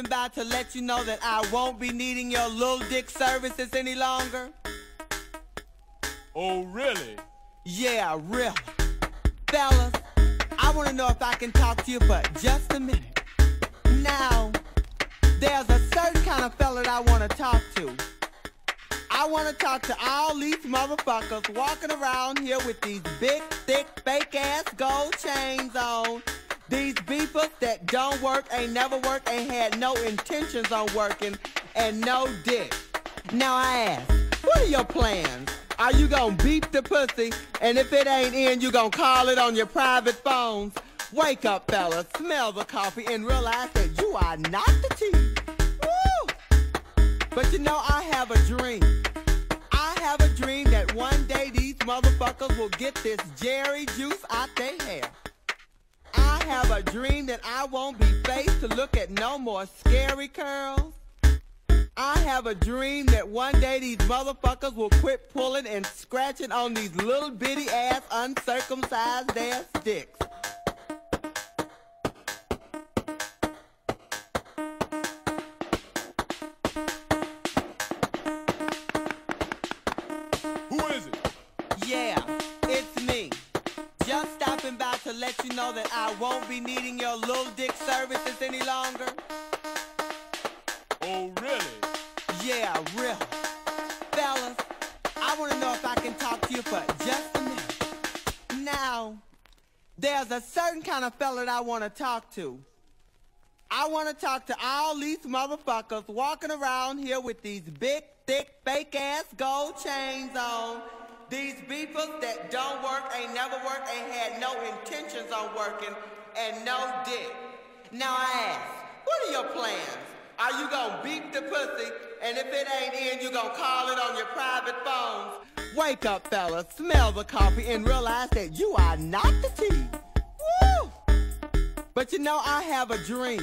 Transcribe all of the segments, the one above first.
stopping by to let you know that I won't be needing your little dick services any longer. Oh, really? Yeah, really. Fellas, I want to know if I can talk to you for just a minute. Now, there's a certain kind of fella that I want to talk to. I want to talk to all these motherfuckers walking around here with these big, thick, fake-ass gold chains on these beepers that don't work, ain't never work, ain't had no intentions on working, and no dick. Now I ask, what are your plans? Are you gonna beep the pussy, and if it ain't in, you gonna call it on your private phones? Wake up, fellas, smell the coffee, and realize that you are not the tea. Woo! But you know, I have a dream. I have a dream that one day these motherfuckers will get this Jheri juice out their hair. I have a dream that I won't be faced to look at no more scary curls. I have a dream that one day these motherfuckers will quit pulling and scratching on these little bitty ass uncircumcised ass sticks. I won't be needing your little dick services any longer? Oh, really? Yeah, really. Fellas, I want to know if I can talk to you for just a minute. Now, there's a certain kind of fella that I want to talk to. I want to talk to all these motherfuckers walking around here with these big, thick, fake-ass gold chains on these beepers that don't work, ain't never worked, ain't had no intentions on working, and no dick. Now I ask, what are your plans? Are you gonna beep the pussy, and if it ain't in, you gonna call it on your private phones? Wake up, fellas, smell the coffee, and realize that you are not the tea. Woo! But you know, I have a dream.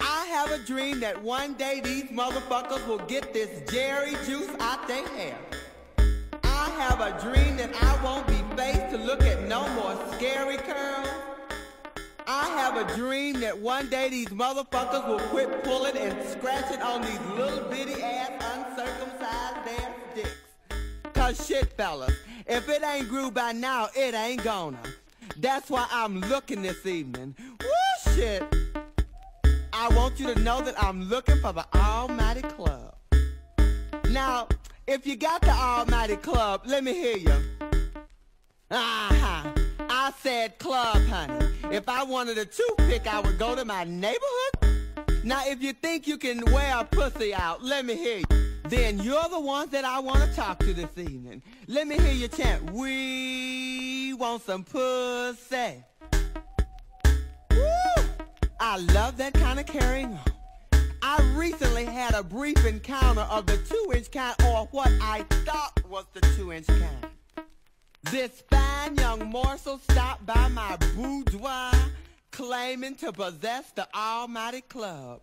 I have a dream that one day these motherfuckers will get this Jheri juice out their hair. I have a dream that I won't be faced to look at no more scary curls. I have a dream that one day these motherfuckers will quit pulling and scratching on these little bitty ass uncircumcised ass dicks. Cause shit, fellas, if it ain't grew by now, it ain't gonna. That's why I'm looking this evening. Woo shit. I want you to know that I'm looking for the Almighty Club. Now, if you got the Almighty Club, let me hear you. Ah, I said club, honey. If I wanted a toothpick, I would go to my neighborhood. Now, if you think you can wear a pussy out, let me hear you. Then you're the ones that I want to talk to this evening. Let me hear you chant, we want some pussy. Woo! I love that kind of carrying on. I recently had a brief encounter of the two inch kind, or what I thought was the two inch kind. This fine young morsel stopped by my boudoir, claiming to possess the almighty club.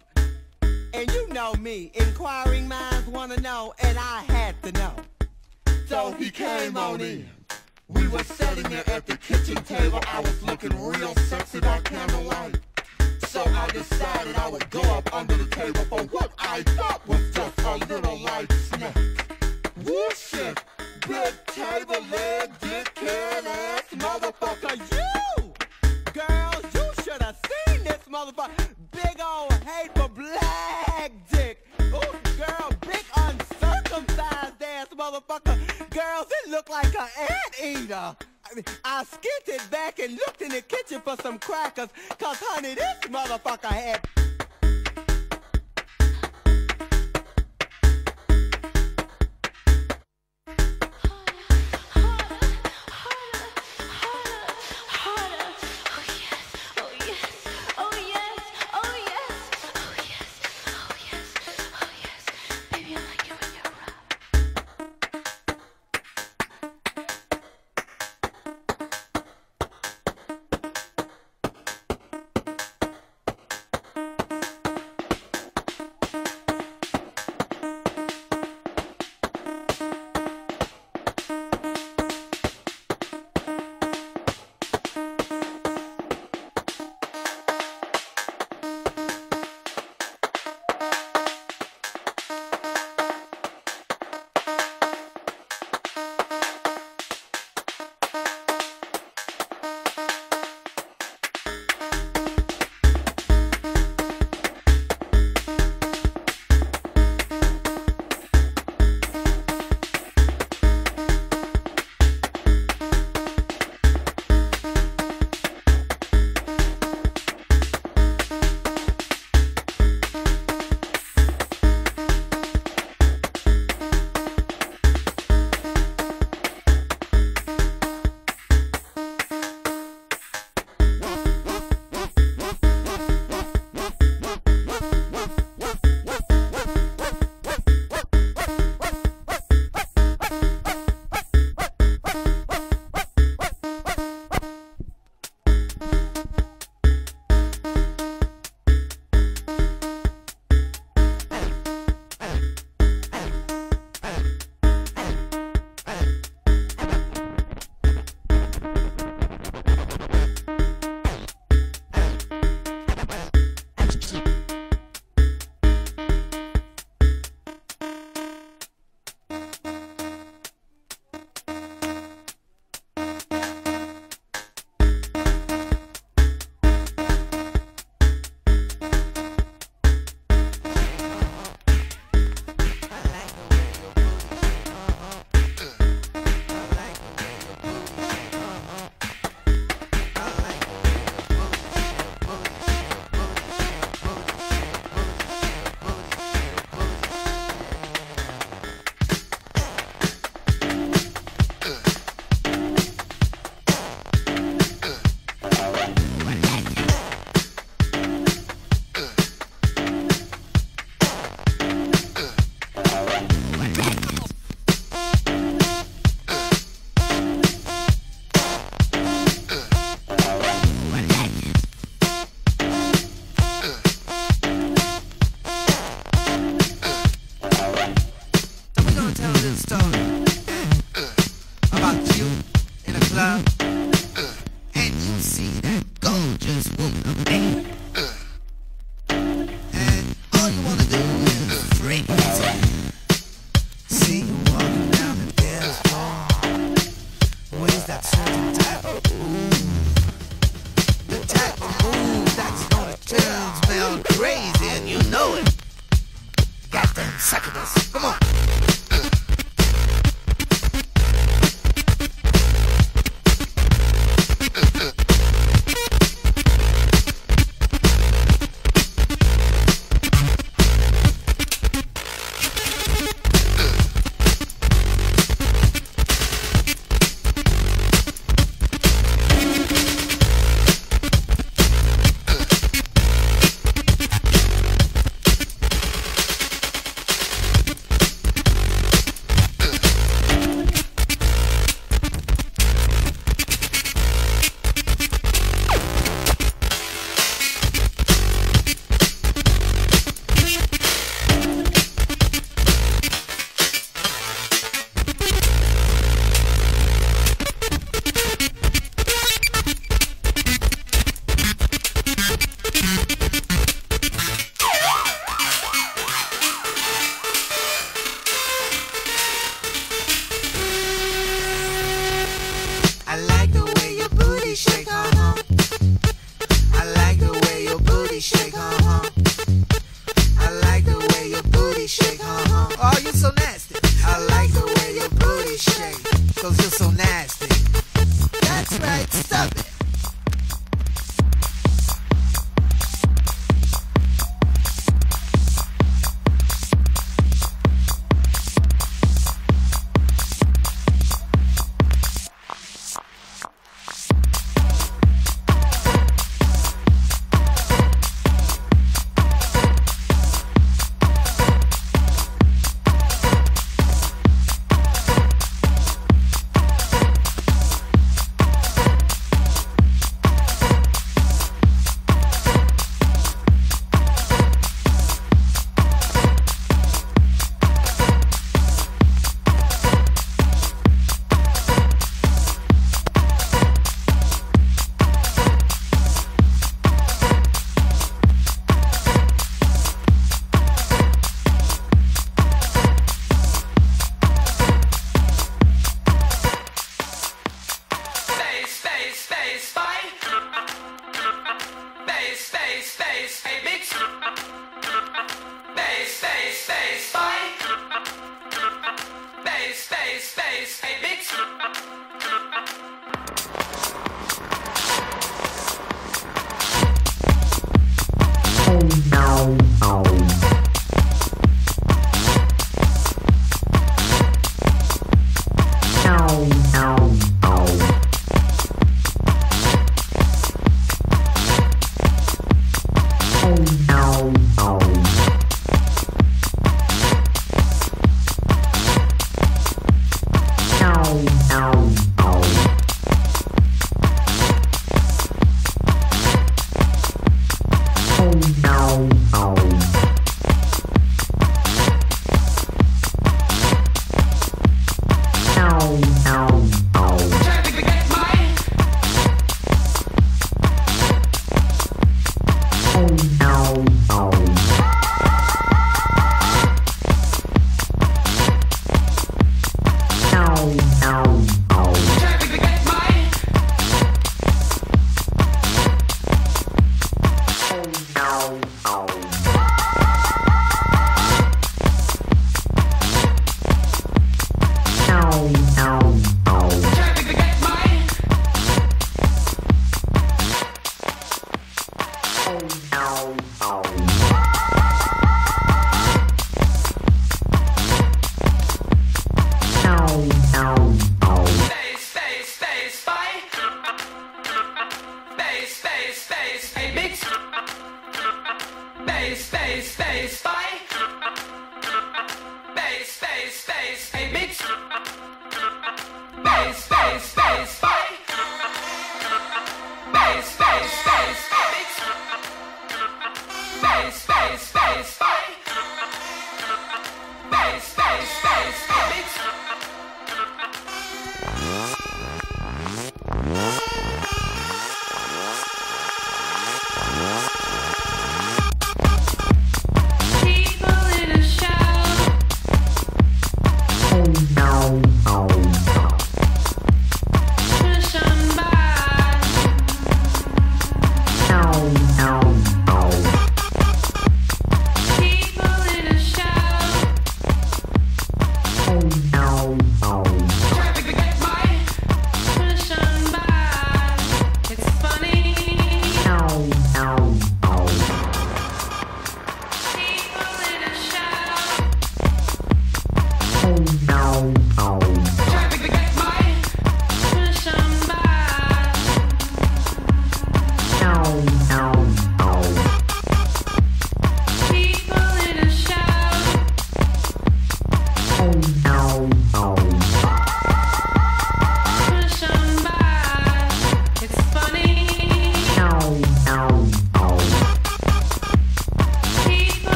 And you know me, inquiring minds wanna know, and I had to know. So he came on in. We were sitting there at the kitchen table. I was looking real sexy by candlelight. So I decided I would go up under the table for what I thought was just a little light snack. Whoosh Big table leg, dickhead ass motherfucker, you! Girls, you should have seen this motherfucker. Big old hate for black dick. Ooh, girl, big uncircumcised ass motherfucker. Girls, it looked like an anteater. I skipped back and looked in the kitchen for some crackers, cause honey, this motherfucker had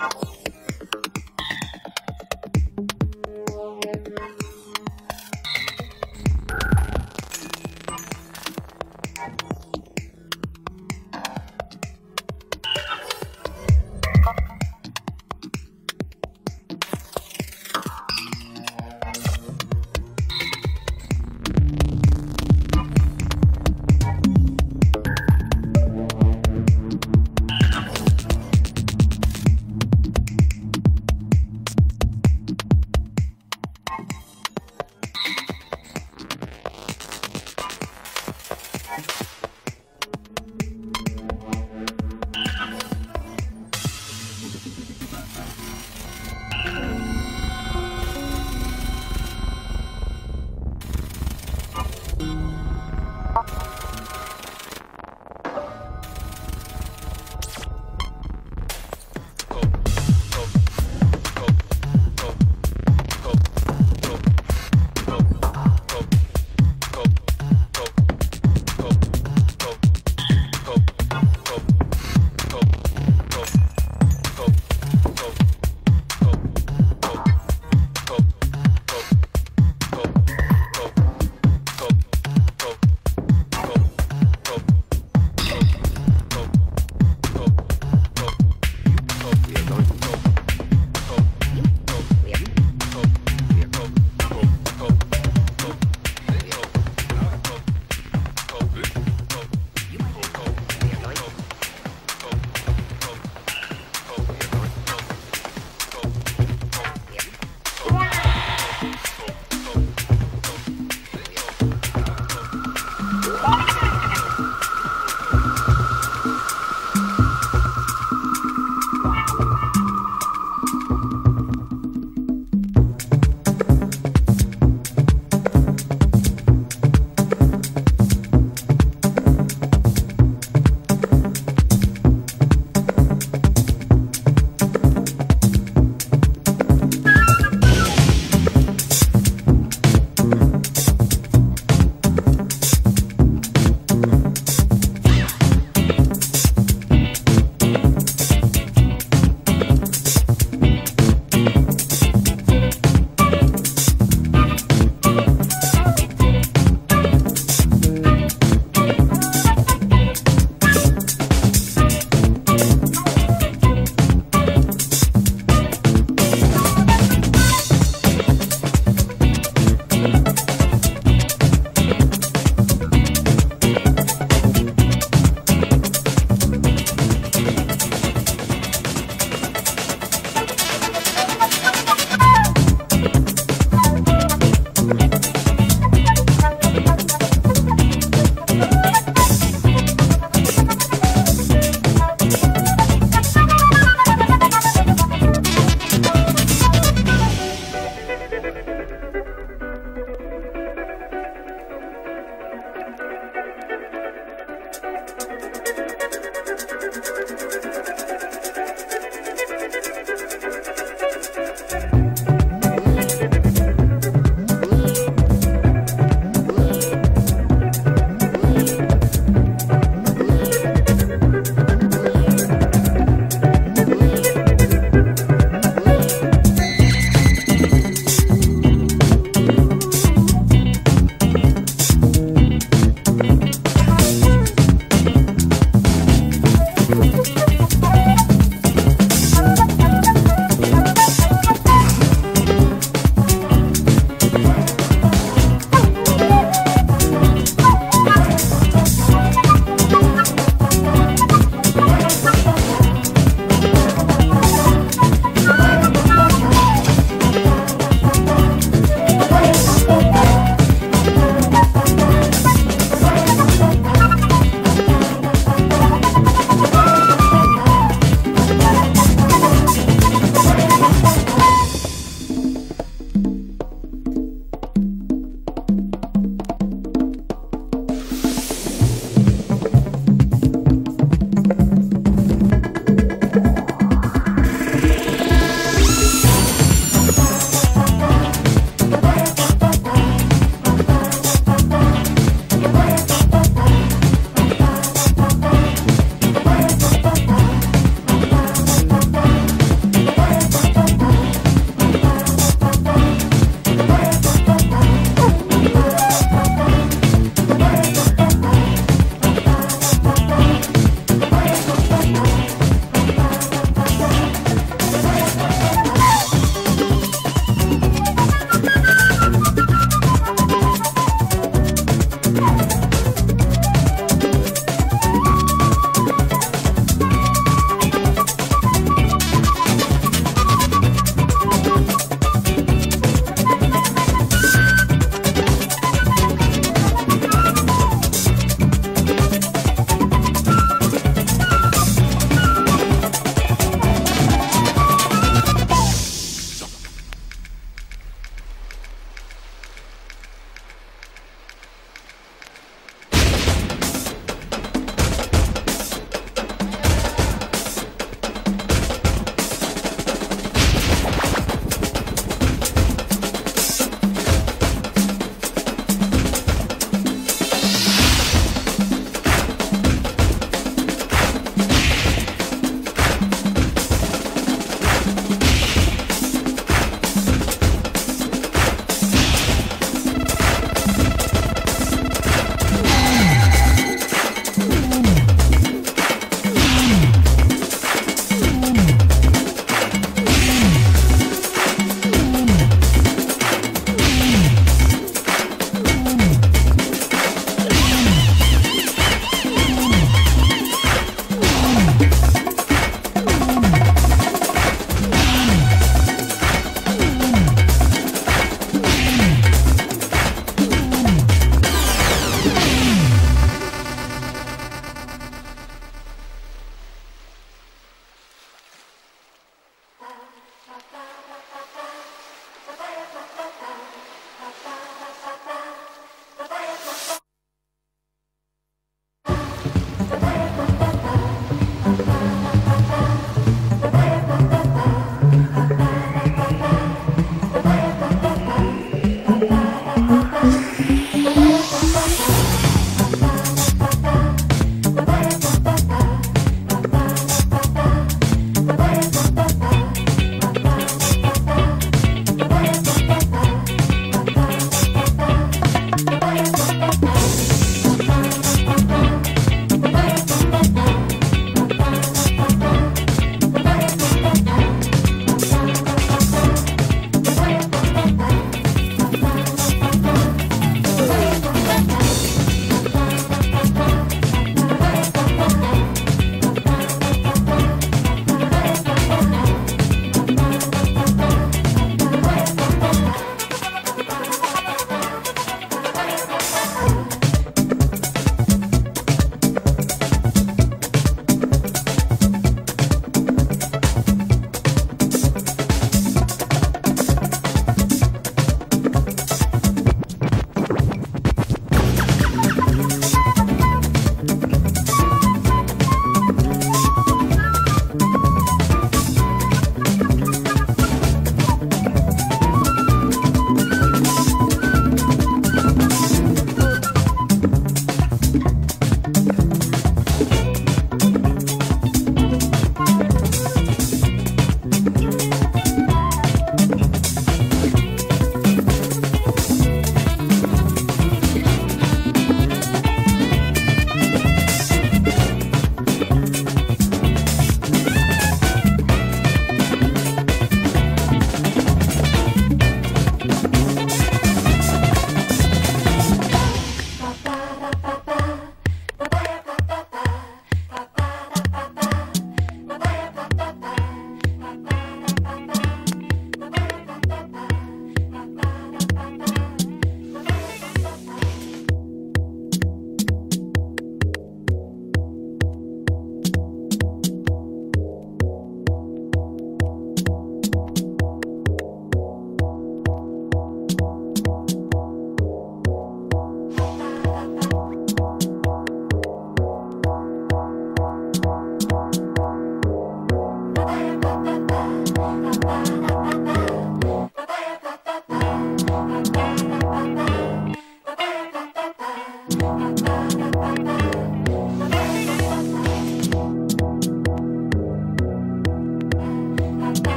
Ow.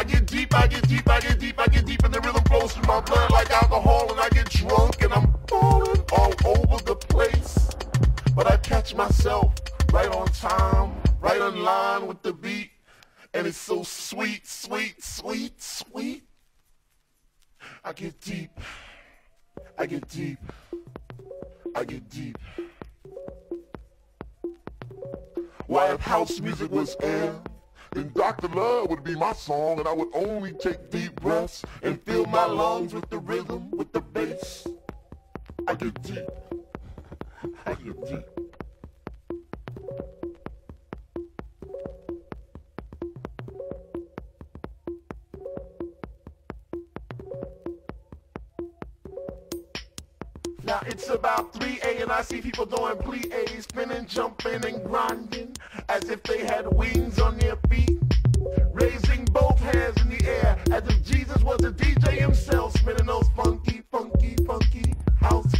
I get deep, I get deep, I get deep, I get deep, and the rhythm flows through my blood like alcohol, and I get drunk, and I'm falling all over the place. But I catch myself right on time, right on line with the beat, and it's so sweet, sweet, sweet, sweet. I get deep, I get deep, I get deep. Why if house music was air? And Dr. Love would be my song, and I would only take deep breaths and fill my lungs with the rhythm, with the bass. I get deep. I get deep. Now it's about 3 a and I see people doing plie, spinning, jumping, and grinding as if they had wings on their feet. Raising both hands in the air as if Jesus was a DJ himself, spinning those funky, funky, funky house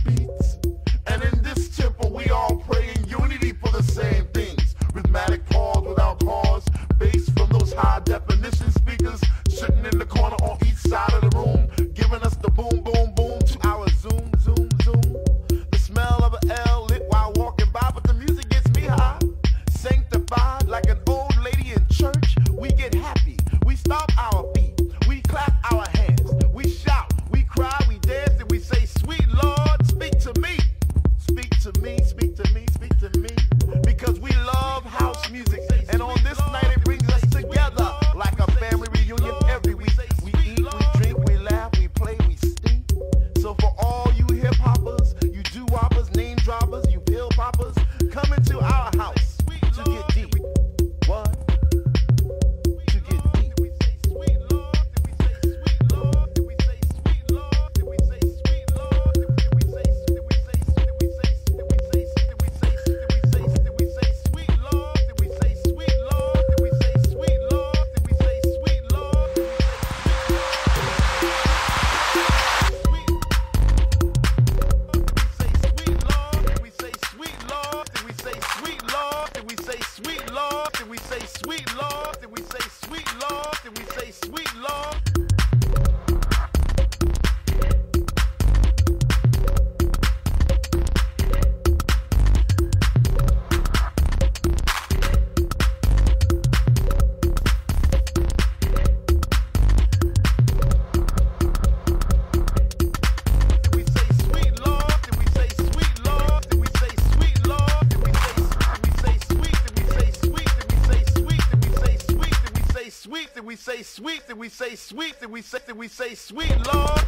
say sweet, then we say, then we say sweet Lord.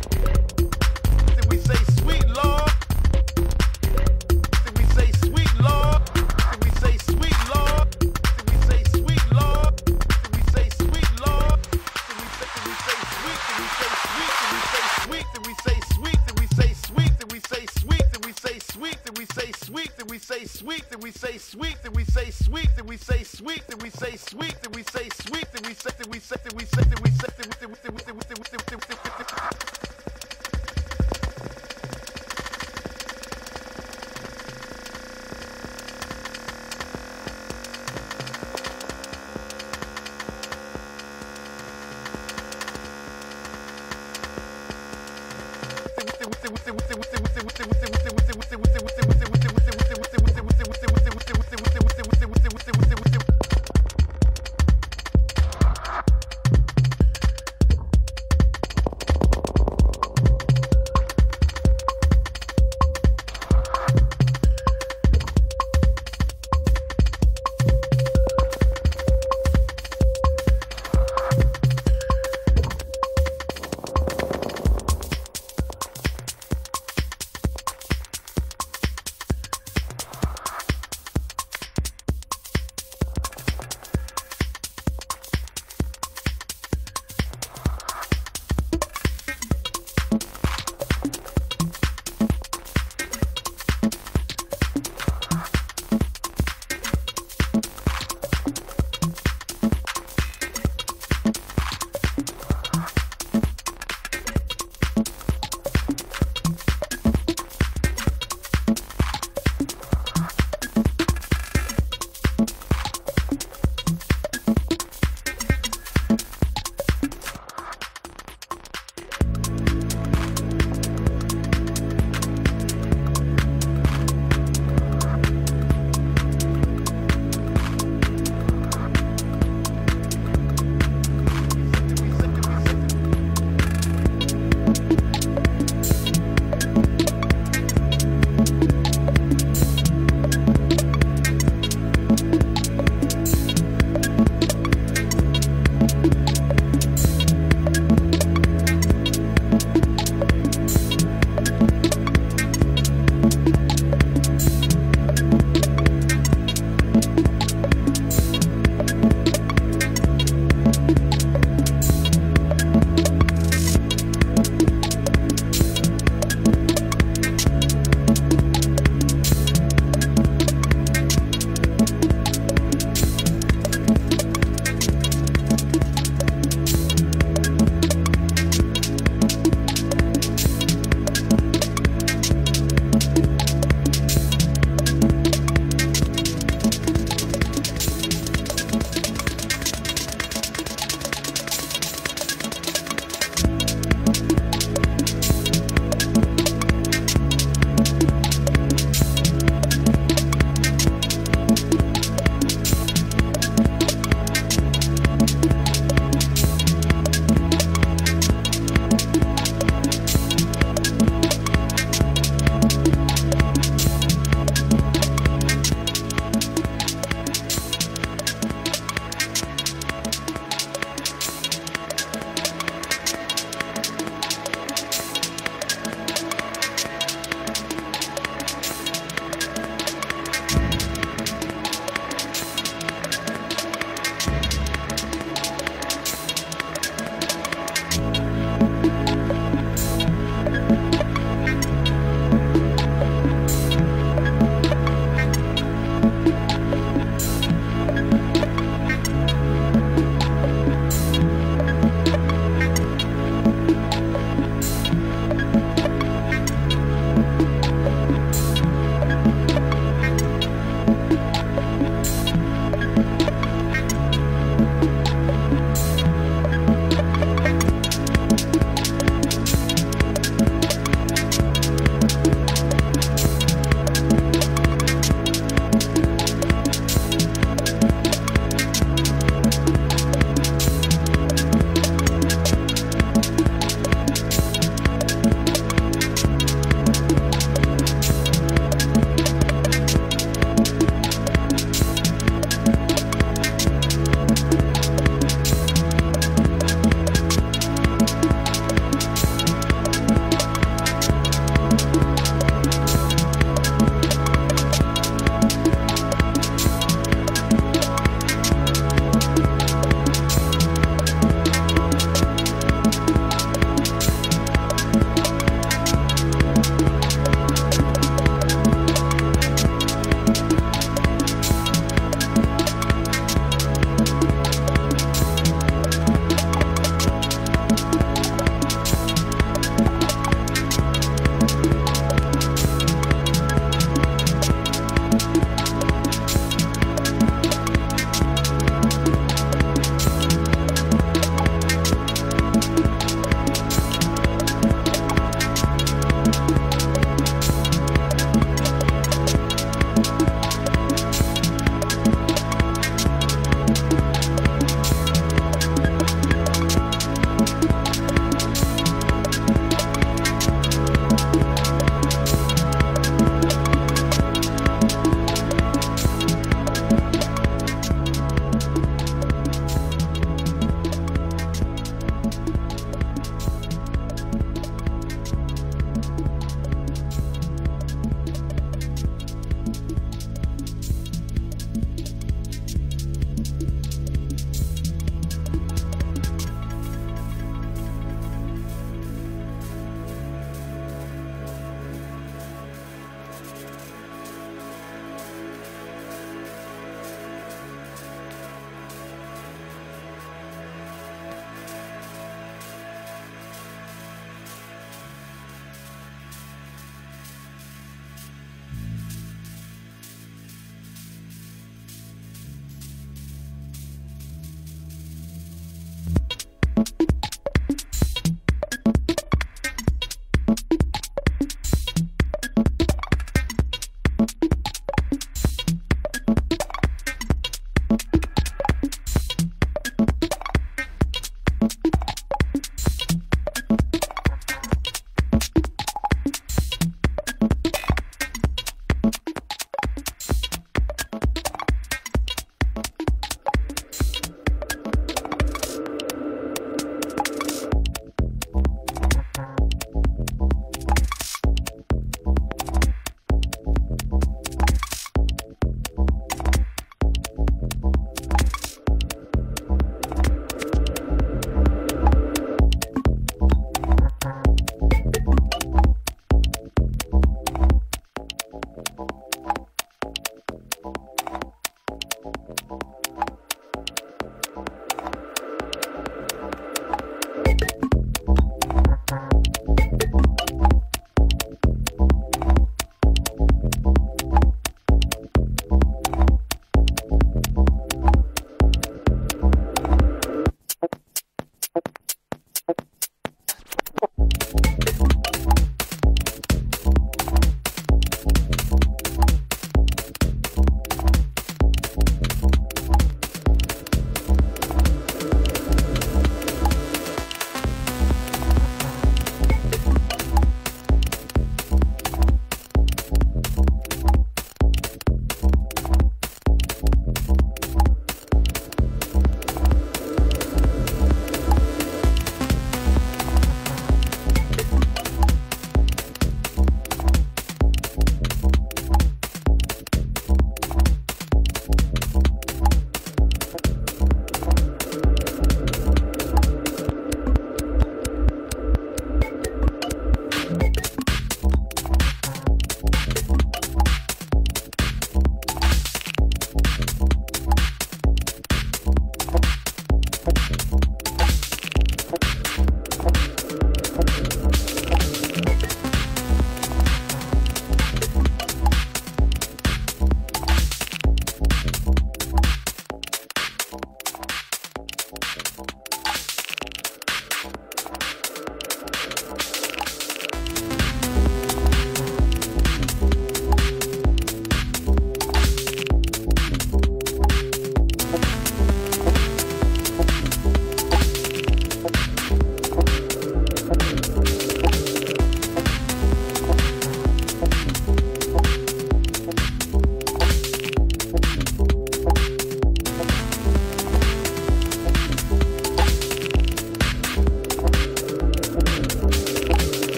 Then we say sweet Lord. Then we say sweet Lord. Then we say sweet Lord. That we say sweet Lord. That we say sweet Lord. That we say, that we say sweet, That we say sweet, That we say sweet, That we say sweet, That we say sweet, That we say sweet, That we say sweet, That we say sweet, That we say sweet, That we say sweet, That we say sweet, That we say sweet, That we say sweet, That we say sweet, That we say sweet, then we say, then we say, then we say, then